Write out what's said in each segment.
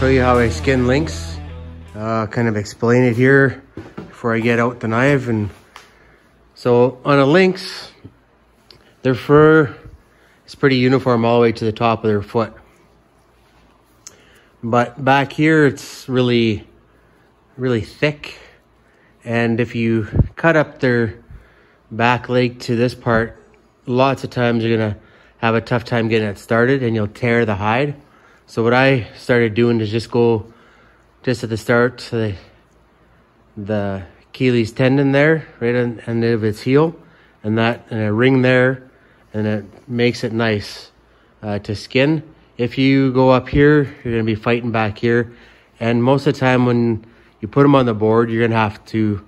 show you how I skin lynx. Uh, kind of explain it here before I get out the knife. And so on a lynx, their fur is pretty uniform all the way to the top of their foot. But back here, it's really, really thick. And if you cut up their back leg to this part, lots of times you're gonna have a tough time getting it started and you'll tear the hide. So what I started doing is just go just at the start the, the Achilles tendon there, right on the end of its heel, and that and a ring there, and it makes it nice uh, to skin. If you go up here, you're gonna be fighting back here, and most of the time when you put them on the board, you're gonna have to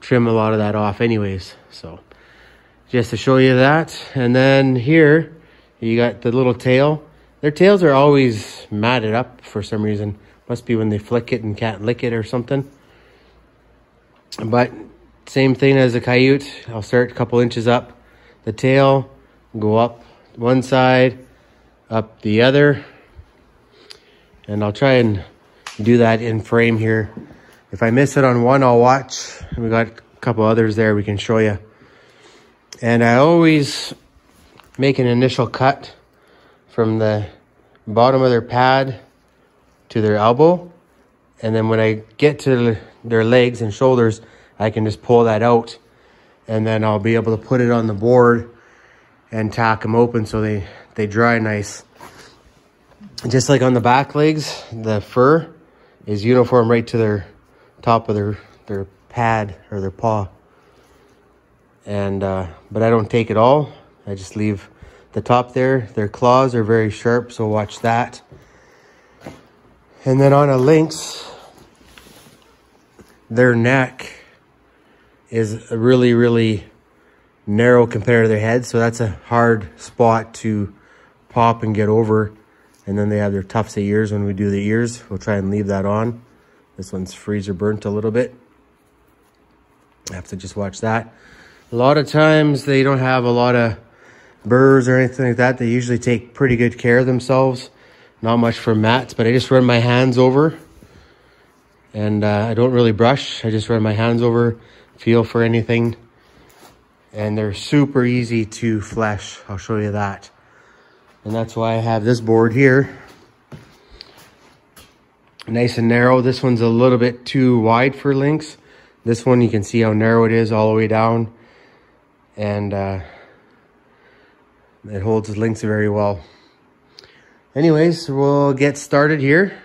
trim a lot of that off anyways. So just to show you that, and then here you got the little tail. Their tails are always matted up for some reason. Must be when they flick it and can't lick it or something. But same thing as a coyote. I'll start a couple inches up the tail, go up one side, up the other. And I'll try and do that in frame here. If I miss it on one, I'll watch. We got a couple others there we can show you. And I always make an initial cut from the bottom of their pad to their elbow. And then when I get to their legs and shoulders, I can just pull that out. And then I'll be able to put it on the board and tack them open so they, they dry nice. Just like on the back legs, the fur is uniform right to their top of their, their pad or their paw. And, uh, but I don't take it all. I just leave the top there. Their claws are very sharp, so watch that. And then on a lynx, their neck is really, really narrow compared to their head. So that's a hard spot to pop and get over. And then they have their tufts of ears when we do the ears. We'll try and leave that on. This one's freezer burnt a little bit. I have to just watch that. A lot of times they don't have a lot of burrs or anything like that. They usually take pretty good care of themselves. Not much for mats, but I just run my hands over. And uh, I don't really brush. I just run my hands over, feel for anything. And they're super easy to flesh. I'll show you that. And that's why I have this board here. Nice and narrow. This one's a little bit too wide for lynx. This one, you can see how narrow it is all the way down. And uh, it holds lynx very well. Anyways, we'll get started here.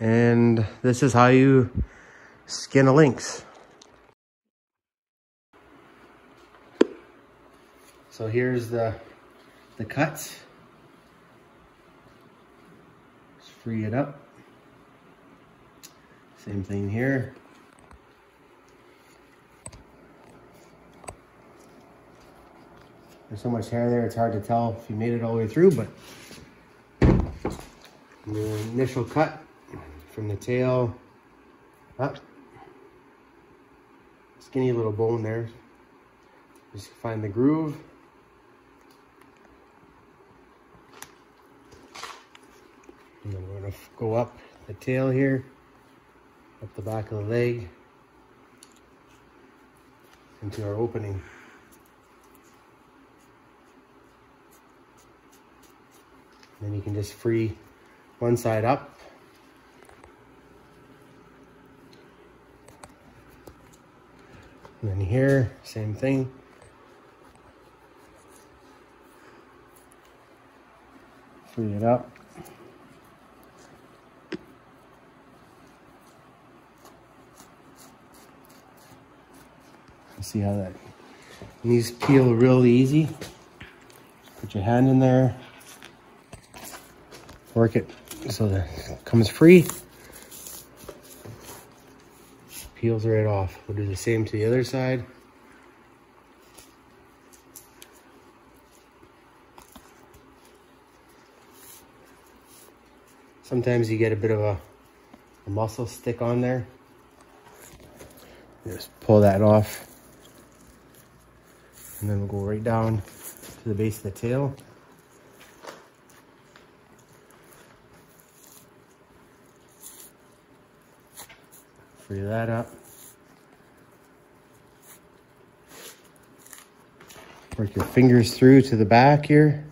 And this is how you skin a lynx. So here's the, the cuts. Just free it up. Same thing here. There's so much hair there, it's hard to tell if you made it all the way through, but the initial cut from the tail up. Skinny little bone there. Just find the groove. And then we're gonna go up the tail here, up the back of the leg, into our opening. Then you can just free one side up. And then here, same thing. Free it up. See how that, these peel real easy. Put your hand in there, work it so that it comes free. Peels right off. We'll do the same to the other side. Sometimes you get a bit of a, a muscle stick on there. Just pull that off. And then we'll go right down to the base of the tail. That up. Work your fingers through to the back here.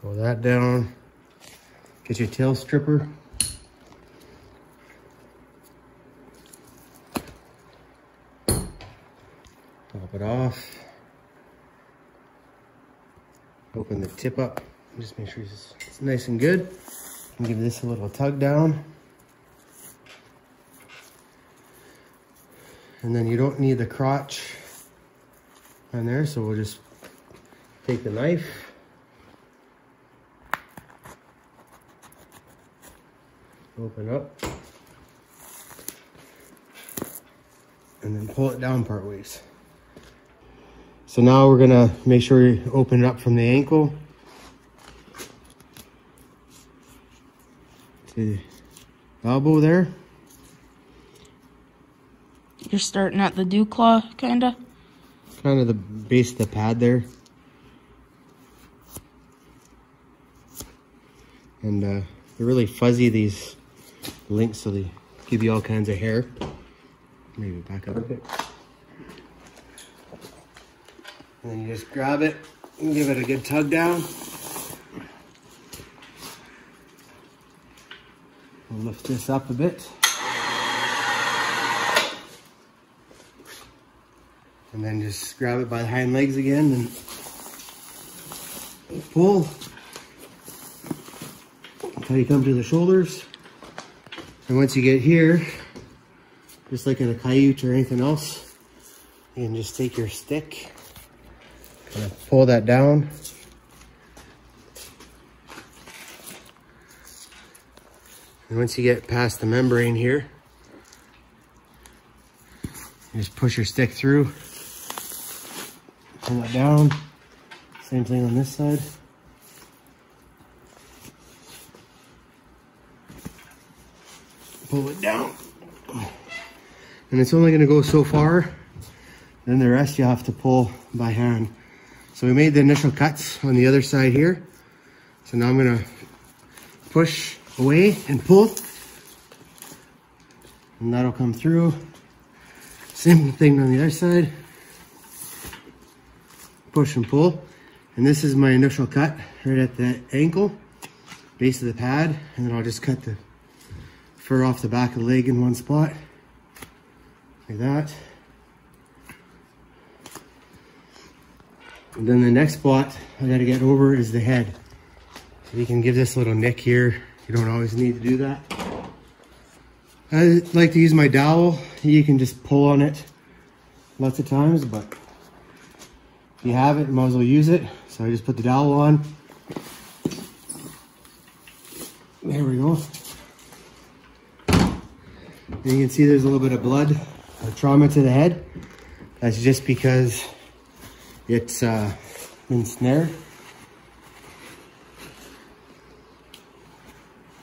Pull that down. Get your tail stripper. Pop it off. Open the tip up. Just make sure it's, it's nice and good. And give this a little tug down. And then you don't need the crotch on there, so we'll just take the knife. Open up. And then pull it down part ways. So now we're gonna make sure we open it up from the ankle to the elbow there. You're starting at the dew claw, kinda? Kind of the base of the pad there. And uh, they're really fuzzy, these lynx, so they give you all kinds of hair. Maybe back up a bit. And then you just grab it and give it a good tug down. We'll lift this up a bit. And then just grab it by the hind legs again and pull until you come to the shoulders. And once you get here, just like in a coyote or anything else, you can just take your stick, kind of pull that down. And once you get past the membrane here, you just push your stick through pull it down. Same thing on this side. Pull it down. And it's only gonna go so far. Then the rest you have to pull by hand. So we made the initial cuts on the other side here. So now I'm gonna push away and pull. And that'll come through. Same thing on the other side push and pull. And this is my initial cut right at the ankle, base of the pad. And then I'll just cut the fur off the back of the leg in one spot, like that. And then the next spot I gotta get over is the head. So you can give this a little nick here. You don't always need to do that. I like to use my dowel. You can just pull on it lots of times, but if you have it, you might as well use it. So I just put the dowel on. There we go. And you can see there's a little bit of blood or trauma to the head. That's just because it's uh, been snared.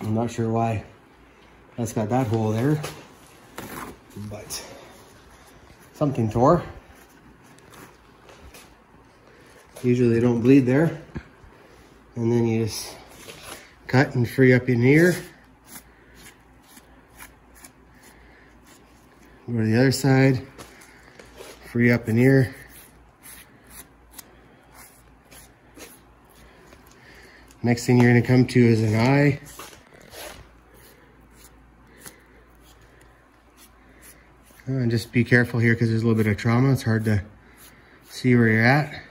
I'm not sure why that's got that hole there, but something tore. Usually they don't bleed there. And then you just cut and free up your ear. Go to the other side, free up an ear. Next thing you're gonna come to is an eye. Uh, and just be careful here because there's a little bit of trauma. It's hard to see where you're at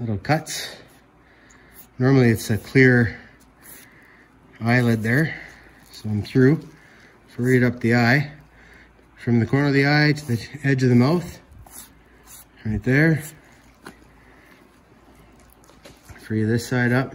little cuts. Normally it's a clear eyelid there. So I'm through, freed up the eye. From the corner of the eye to the edge of the mouth, right there. Free this side up.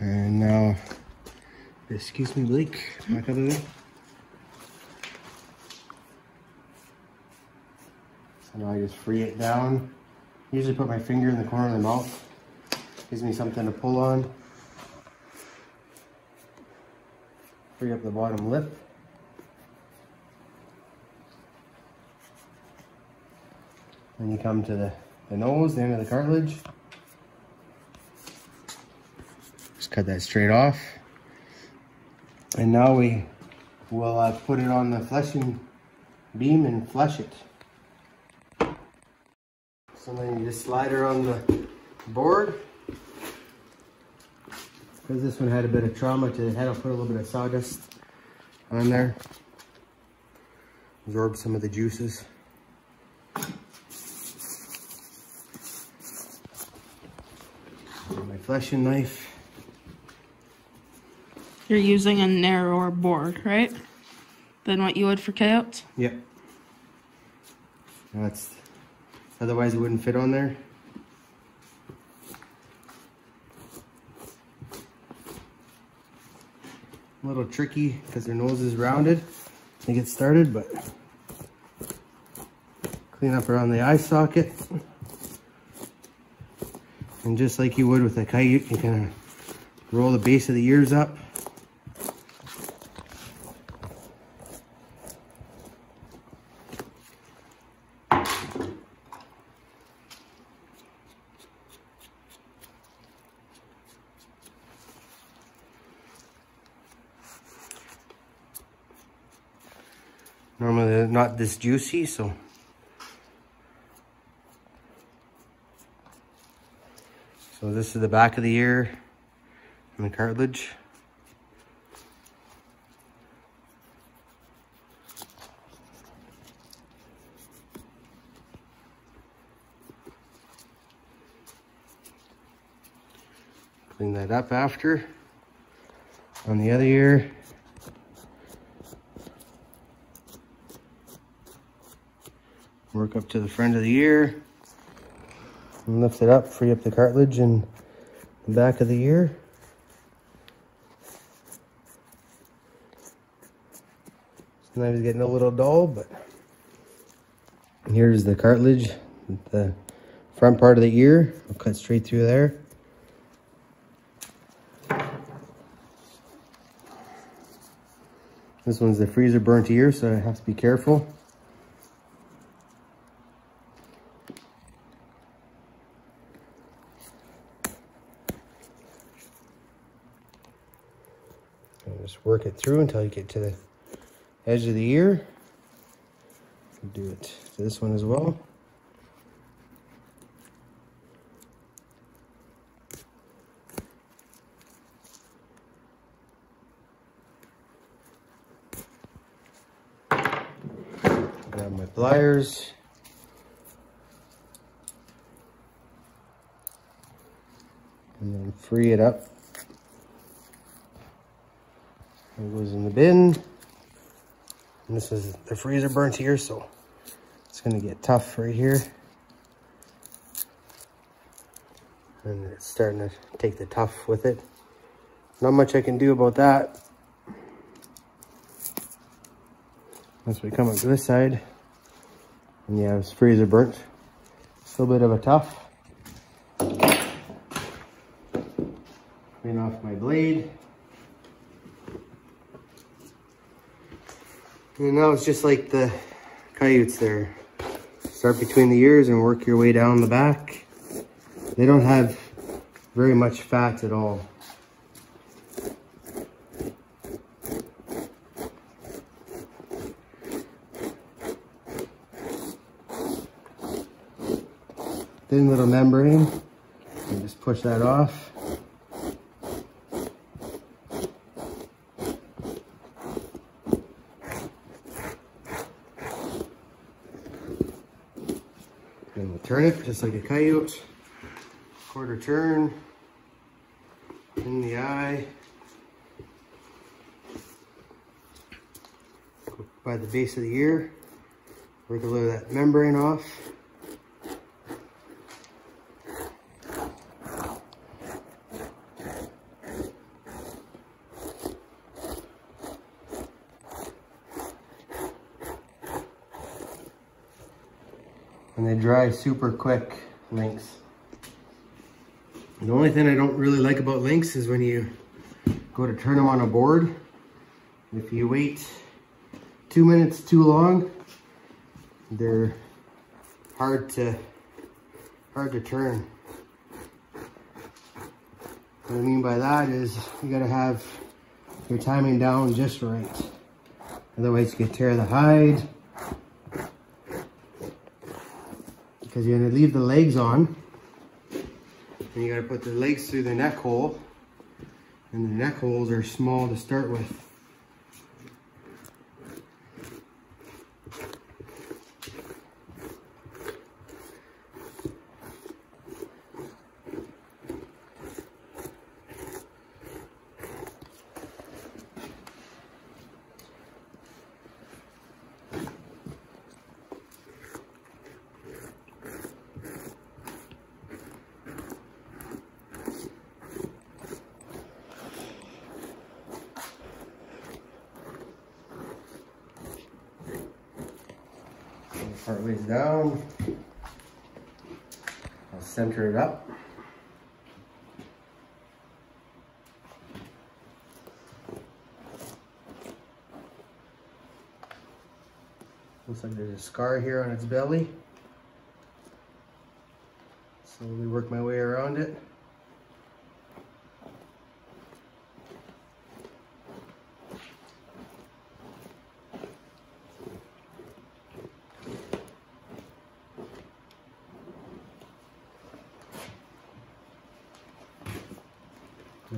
And now, excuse me, Blake, back out of there. So now I just free it down. Usually put my finger in the corner of the mouth Gives me something to pull on. Free up the bottom lip. Then you come to the, the nose, the end of the cartilage. Just cut that straight off. And now we will uh, put it on the fleshing beam and flush it. So then you just slide her on the board. Because this one had a bit of trauma to the head, I'll put a little bit of sawdust on there. Absorb some of the juices. My fleshing knife. You're using a narrower board, right? Than what you would for coyotes? Yep. That's otherwise it wouldn't fit on there. A little tricky because their nose is rounded to get started, but clean up around the eye socket. And just like you would with a coyote, you kind of roll the base of the ears up. This juicy, so. So this is the back of the ear and the cartilage. Clean that up after. On the other ear. Work up to the front of the ear. And lift it up, free up the cartilage and the back of the ear. Sometimes getting a little dull, but here's the cartilage, the front part of the ear. I'll cut straight through there. This one's the freezer burnt ear, so I have to be careful. And just work it through until you get to the edge of the ear. Do it to this one as well. Grab my pliers. And then free it up. It goes in the bin. And this is the freezer burnt here, so it's gonna get tough right here. And it's starting to take the tough with it. Not much I can do about that. Once we come up to this side, and yeah, it's freezer burnt. Still a bit of a tough. Clean off my blade. And now it's just like the coyotes there. Start between the ears and work your way down the back. They don't have very much fat at all. Thin little membrane. And just push that off. Just like a coyote. Quarter turn. In the eye. By the base of the ear. Work a little of that membrane off. And they dry super quick lynx. The only thing I don't really like about lynx is when you go to turn them on a board, if you wait two minutes too long, they're hard to hard to turn. What I mean by that is you gotta have your timing down just right. Otherwise you could tear the hide. You're gonna leave the legs on. And you gotta put the legs through the neck hole. And the neck holes are small to start with. Part ways down. I'll center it up. Looks like there's a scar here on its belly. Slowly work my way around it.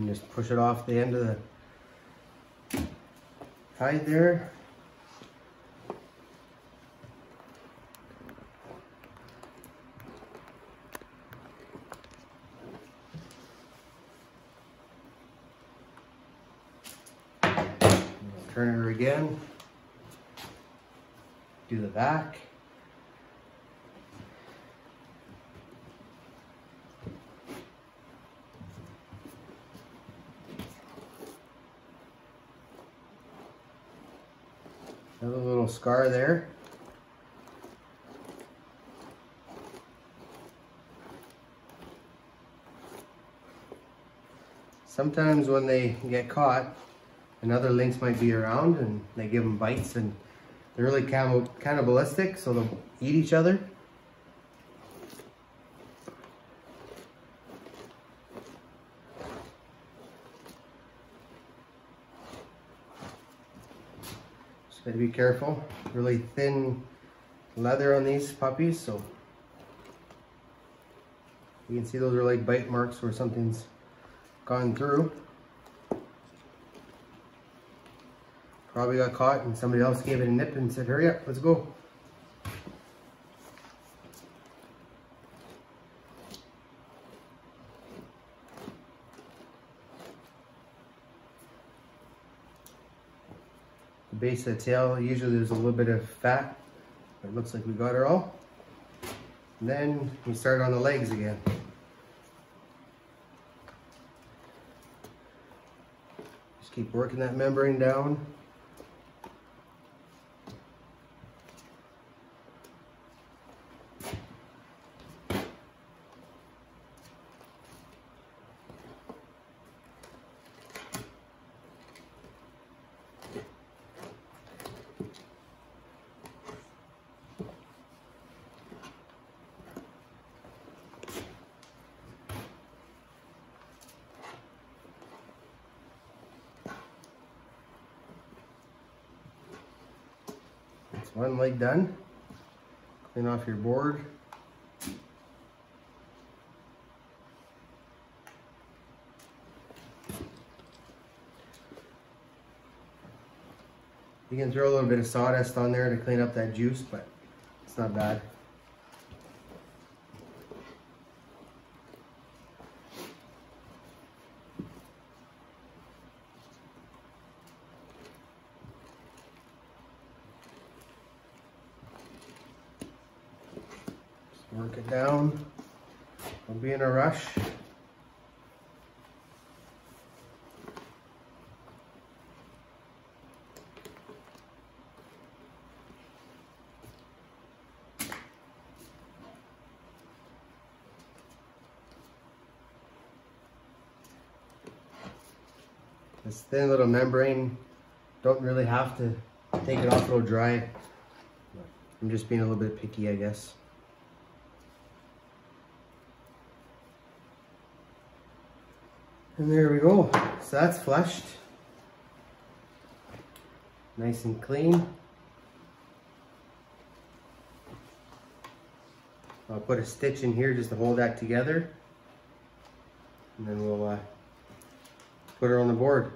and just push it off the end of the hide there. Turn her again. Do the back. Another little scar there. Sometimes when they get caught, another lynx might be around and they give them bites and they're really cannibalistic, so they'll eat each other. Be careful. Really thin leather on these puppies, so you can see those are like bite marks where something's gone through. Probably got caught and somebody else gave it a nip and said, hurry up, let's go. Base of the tail, usually there's a little bit of fat. It looks like we got her all. And then we start on the legs again. Just keep working that membrane down. That's one leg done. Clean off your board. You can throw a little bit of sawdust on there to clean up that juice, but it's not bad. Just work it down. Don't be in a rush. This thin little membrane, don't really have to take it off, it'll dry. I'm just being a little bit picky, I guess. And there we go. So that's flushed. Nice and clean. I'll put a stitch in here just to hold that together. And then we'll uh, put her on the board.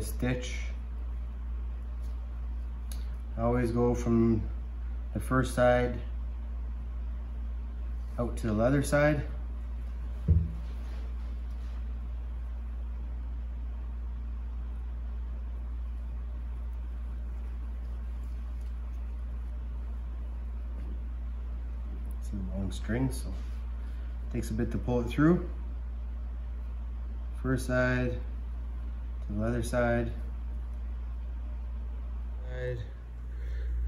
Stitch. I always go from the first side out to the other side. It's a long string, so it takes a bit to pull it through. First side to the other side. Side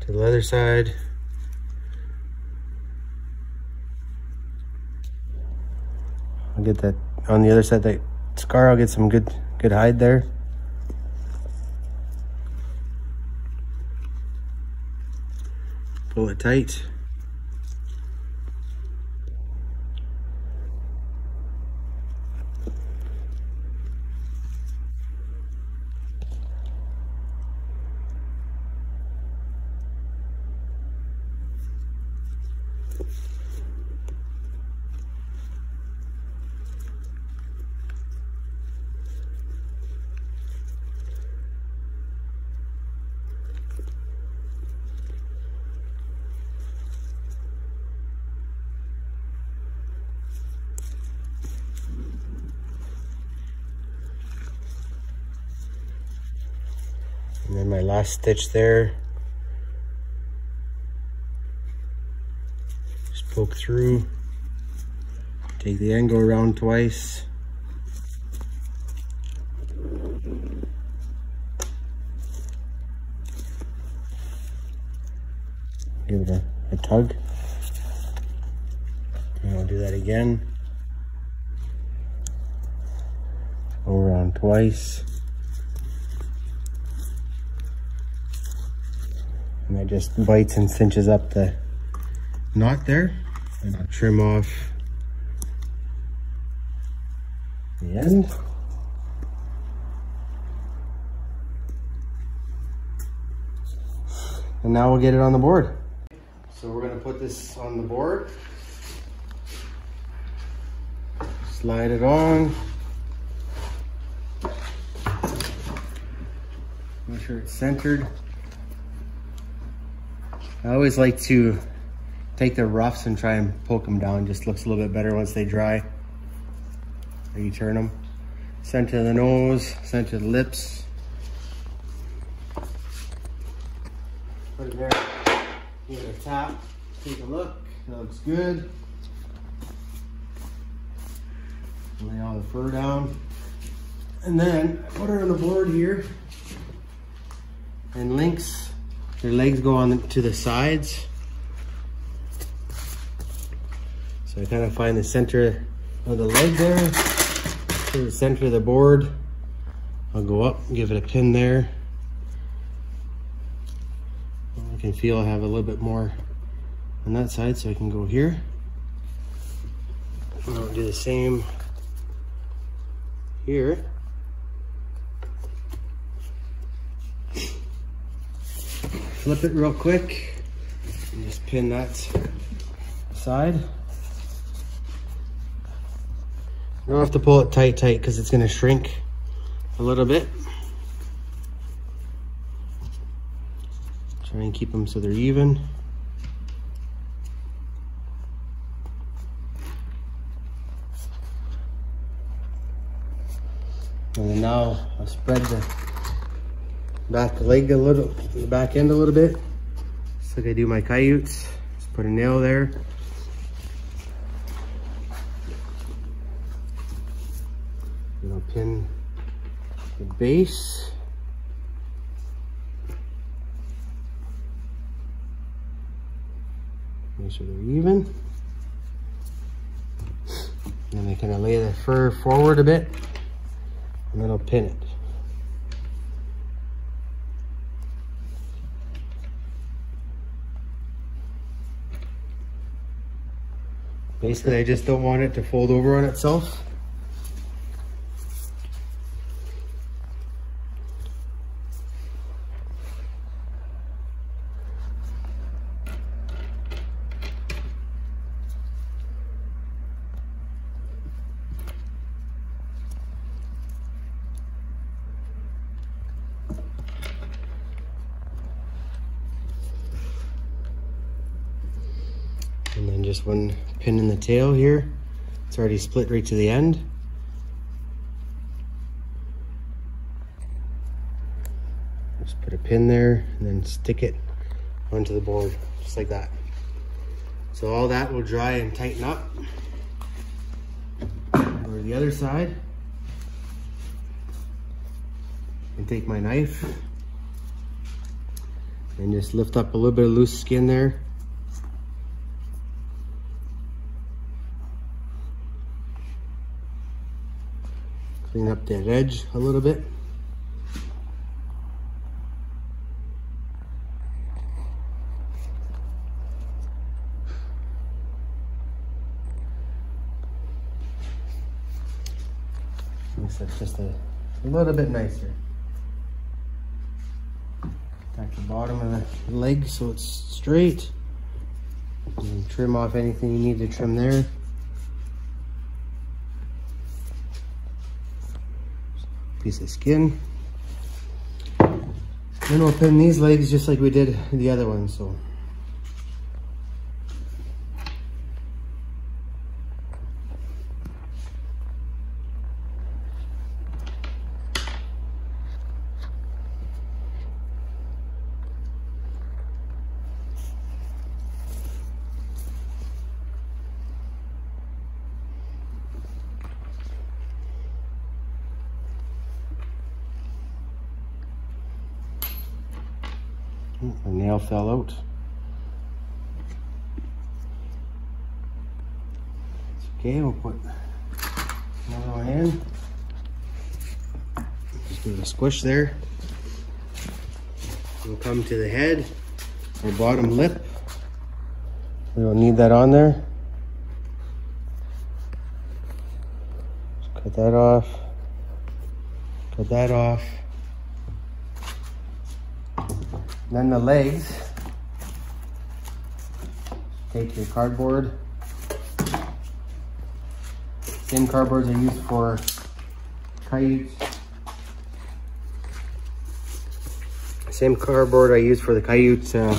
to the other side. I'll get that on the other side that scar, I'll get some good good hide there. Pull it tight. And then my last stitch there. Just poke through. Take the end, go around twice. Give it a, a tug. And I'll do that again. Go around twice. And that just bites and cinches up the knot there. And I'll trim off the end. And now we'll get it on the board. So we're to put this on the board. Slide it on. Make sure it's centered I always like to take the roughs and try and poke them down. Just looks a little bit better once they dry. Or you turn them. Center of the nose, center of the lips. Put it there. Give it a tap. Take a look. That looks good. Lay all the fur down. And then put her on the board here. And lynx their legs go on to the sides. So I kind of find the center of the leg there, to the center of the board. I'll go up, give it a pin there. I can feel I have a little bit more on that side, so I can go here. I'll do the same here. Flip it real quick and just pin that side. You don't have to pull it tight, tight, because it's going to shrink a little bit. Try and keep them so they're even. And now I'll spread the back leg a little, the back end a little bit. Just like I do my coyotes. Just put a nail there. And I'll pin the base. Make sure they're even. And I kind of lay the fur forward a bit and then I'll pin it. Basically, I just don't want it to fold over on itself. And then just one pin in the tail here. It's already split right to the end. Just put a pin there and then stick it onto the board, just like that. So all that will dry and tighten up. Go to the other side. And take my knife and just lift up a little bit of loose skin there. Clean up that edge a little bit. Makes it just a, little bit nicer. Attack the bottom of the leg so it's straight. Trim off anything you need to trim there. Piece of skin. Then we'll pin these legs just like we did the other one. So. A nail fell out. It's okay, we'll put another one in. Just give it a squish there. We'll come to the head, or bottom lip. We don't need that on there. Just cut that off. Cut that off. Then the legs, take your cardboard. Same cardboards I use for coyotes. Same cardboard I use for the coyote uh,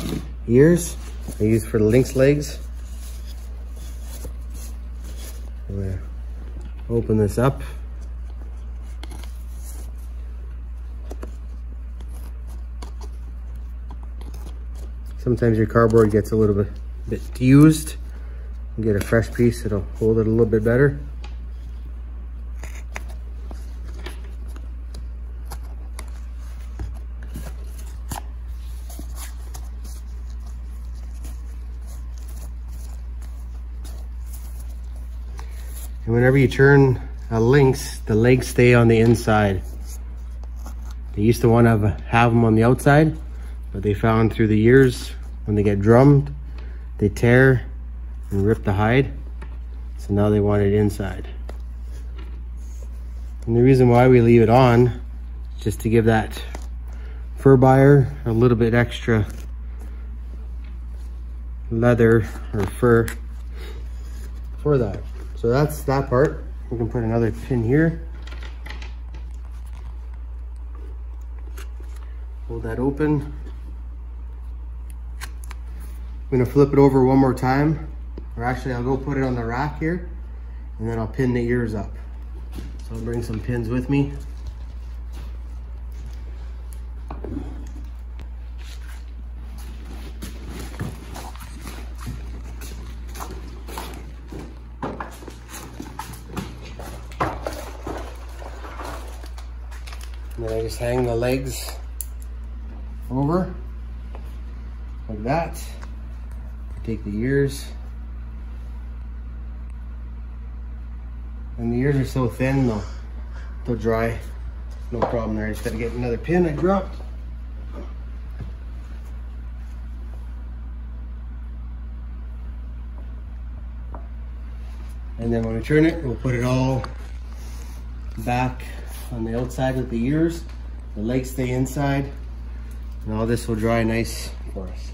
ears, I use for the lynx legs. I'm gonna open this up. Sometimes your cardboard gets a little bit, bit used. You get a fresh piece, it'll hold it a little bit better. And whenever you turn a lynx, the legs stay on the inside. They used to want to have them on the outside, but they found through the years when they get drummed, they tear and rip the hide. So now they want it inside. And the reason why we leave it on, just to give that fur buyer a little bit extra leather or fur for that. So that's that part. We can put another pin here. Hold that open. I'm gonna flip it over one more time. Or actually I'll go put it on the rack here and then I'll pin the ears up. So I'll bring some pins with me. And then I just hang the legs over like that. Take the ears. And the ears are so thin they'll, they'll dry. No problem there. I just gotta get another pin I dropped. And then when we turn it, we'll put it all back on the outside with the ears. The legs stay inside. And all this will dry nice for us.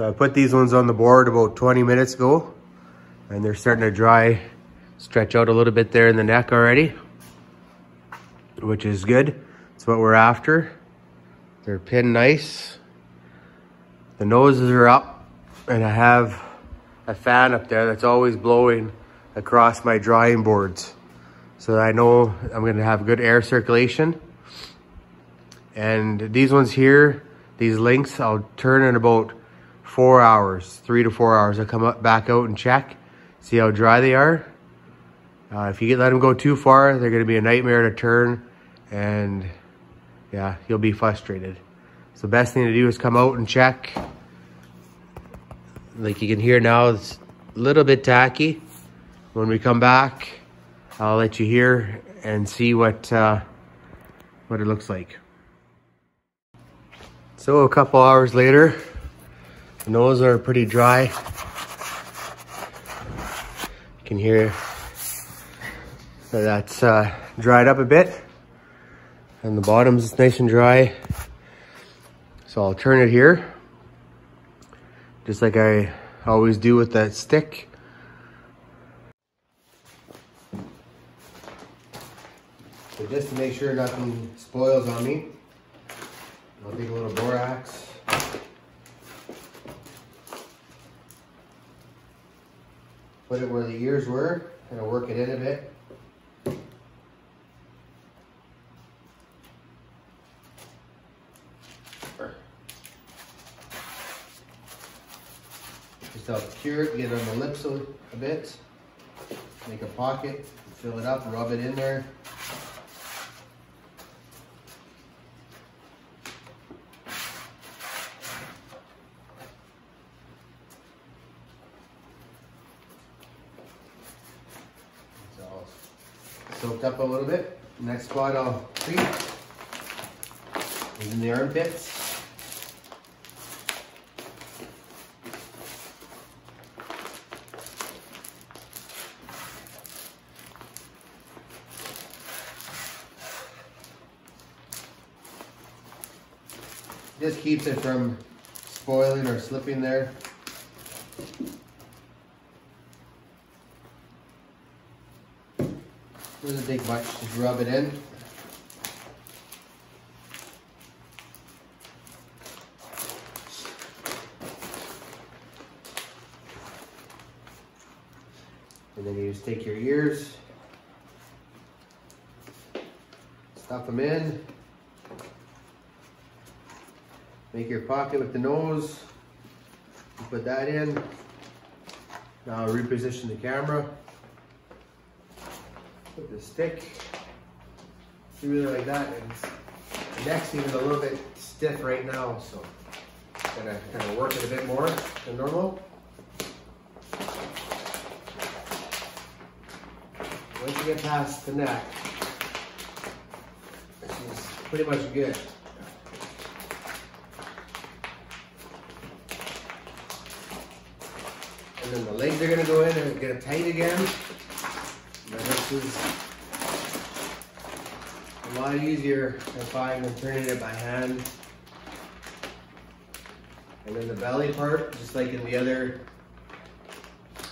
So I put these ones on the board about 20 minutes ago and they're starting to dry, stretch out a little bit there in the neck already, which is good. That's what we're after. They're pinned nice. The noses are up and I have a fan up there that's always blowing across my drying boards. So I know I'm gonna have good air circulation. And these ones here, these lynx, I'll turn in about four hours, three to four hours. I'll come up, back out and check, see how dry they are. Uh, if you get, let them go too far, they're gonna be a nightmare to turn and yeah, you'll be frustrated. So the best thing to do is come out and check. Like you can hear now, it's a little bit tacky. When we come back, I'll let you hear and see what uh, what it looks like. So a couple hours later, nose are pretty dry. You can hear that that's uh, dried up a bit. And the bottom's nice and dry. So I'll turn it here. Just like I always do with that stick. So just to make sure nothing spoils on me, I'll take a little borax. Put it where the ears were, kind of work it in a bit. Just help cure it, get it on the lips a, a bit. Make a pocket, fill it up, rub it in there. It's all up a little bit. Next spot I'll treat is in the armpits. Just keeps it from spoiling or slipping there. Doesn't take much, just rub it in. And then you just take your ears, stuff them in, make your pocket with the nose, put that in. Now reposition the camera. Put the stick through there like that. And the even a little bit stiff right now, so gonna kind of work it a bit more than normal. Once you get past the neck, she's pretty much good. And then the legs are gonna go in and get it tight again. This is a lot easier I find than turning it by hand. And then the belly part, just like in the other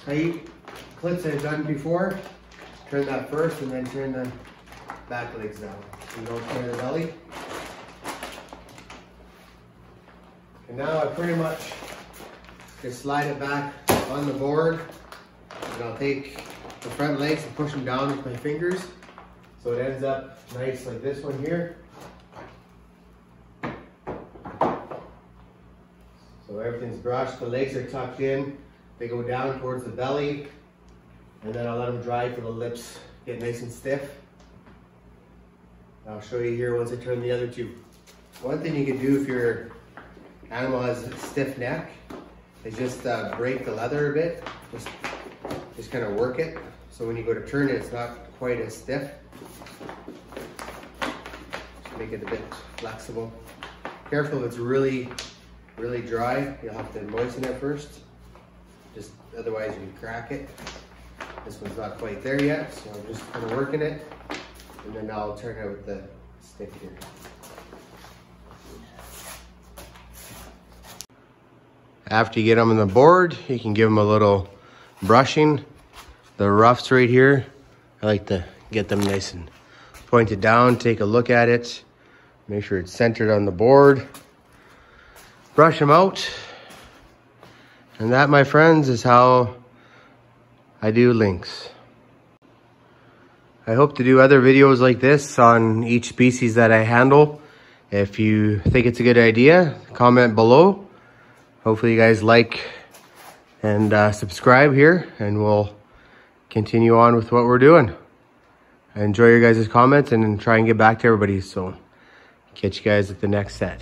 tight clips I've done before, turn that first and then turn the back legs down. So you don't turn the belly. And now I pretty much just slide it back on the board and I'll take the front legs and push them down with my fingers so it ends up nice like this one here. So everything's brushed, the legs are tucked in, they go down towards the belly And then I'll let them dry till the lips get nice and stiff. I'll show you here once I turn the other two. One thing you can do if your animal has a stiff neck is just uh, break the leather a bit. Just, just kind of work it. So when you go to turn it, it's not quite as stiff. Just make it a bit flexible. Careful if it's really, really dry. You'll have to moisten it first. Just otherwise you crack it. This one's not quite there yet, so I'm just kind of working it. And then I'll turn it with the stick here. After you get them on the board, you can give them a little brushing. The ruffs right here, I like to get them nice and pointed down, take a look at it, make sure it's centered on the board. Brush them out. And that, my friends, is how I do lynx. I hope to do other videos like this on each species that I handle. If you think it's a good idea, comment below. Hopefully you guys like and uh, subscribe here and we'll continue on with what we're doing. Enjoy your guys' comments and try and get back to everybody. So catch you guys at the next set.